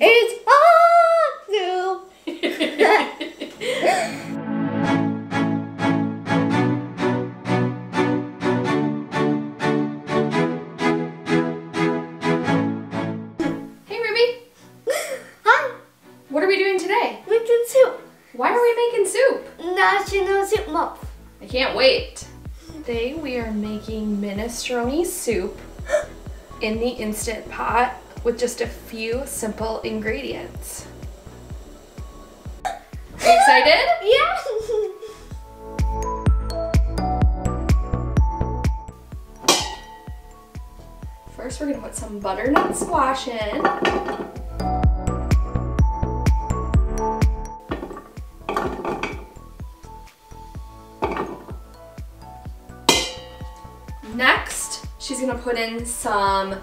It's hot soup. Hey Ruby, Hi, what are we doing today? making soup. Why are we making soup? National Soup Month. I can't wait. Today we are making minestrone soup in the Instant Pot with just a few simple ingredients. You excited? Yeah. First we're gonna put some butternut squash in. Next, she's gonna put in some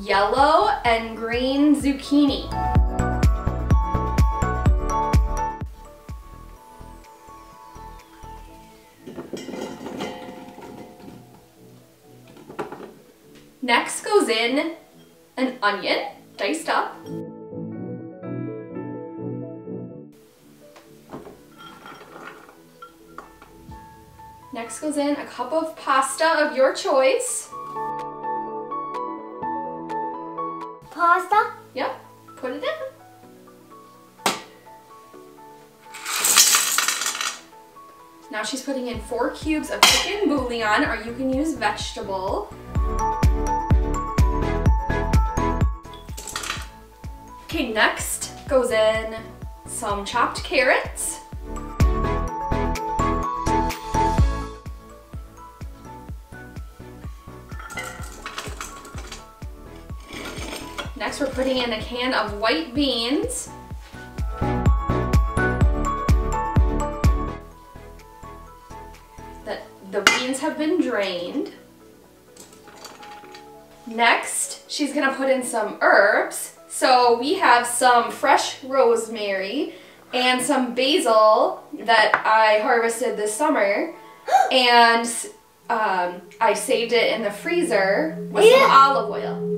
yellow and green zucchini. Next goes in an onion, diced up. Next goes in a cup of pasta of your choice. Pasta. Yep, put it in. Now she's putting in four cubes of chicken bouillon, or you can use vegetable. Okay, next goes in some chopped carrots. Putting in a can of white beans. The, the beans have been drained. Next, she's gonna put in some herbs. So we have some fresh rosemary and some basil that I harvested this summer. And um, I saved it in the freezer with some olive oil.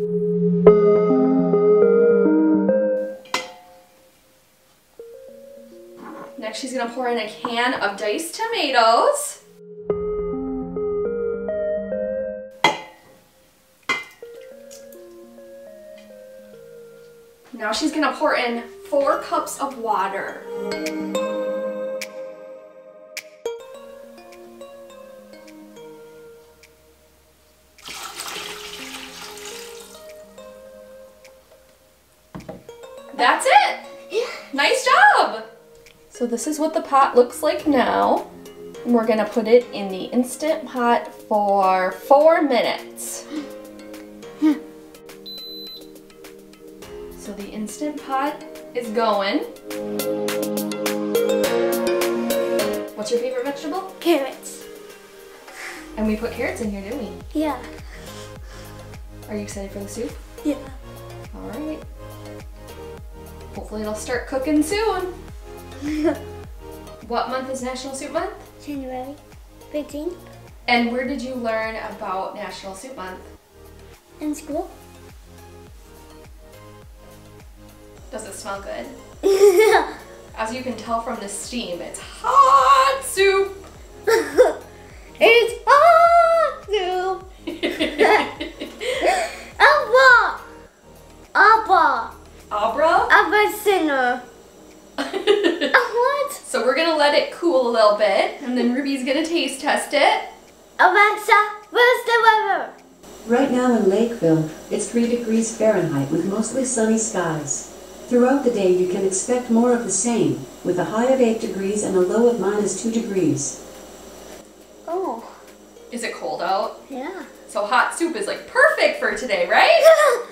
She's gonna pour in a can of diced tomatoes. Now she's gonna pour in four cups of water. That's it! Yeah. Nice job! So this is what the pot looks like now. And we're gonna put it in the Instant Pot for four minutes. so the Instant Pot is going. What's your favorite vegetable? Carrots. And we put carrots in here, didn't we? Yeah. Are you excited for the soup? Yeah. All right. Hopefully it'll start cooking soon. What month is National Soup Month? January 15th And where did you learn about National Soup Month? in school. Does it smell good? As you can tell from the steam, it's hot soup. It's hot soup. Abba. Abba. Abra? Abba sinner. What? so we're gonna let it cool a little bit, and then Ruby's gonna taste test it. Alexa, where's the weather? Right now in Lakeville, it's 3 degrees Fahrenheit with mostly sunny skies. Throughout the day, you can expect more of the same, with a high of 8 degrees and a low of minus 2 degrees. Oh, Is it cold out? yeah. So hot soup is like perfect for today, right?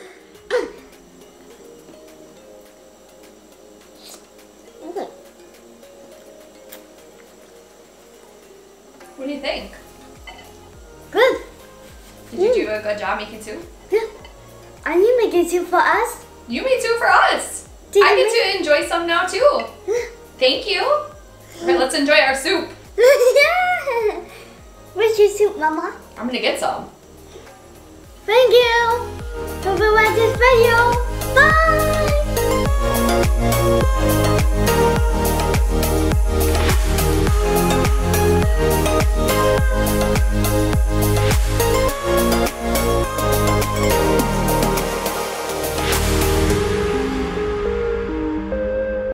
Did you do a good job making soup? Yeah. Are you making soup for us? You made soup for us. Did I get to enjoy some now too. Thank you. All right, let's enjoy our soup. yeah. Where's your soup, Mama? I'm gonna get some. Thank you. Hope you like this video. Bye.